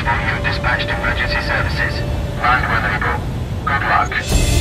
for you dispatched emergency services. Land where they go. Good luck.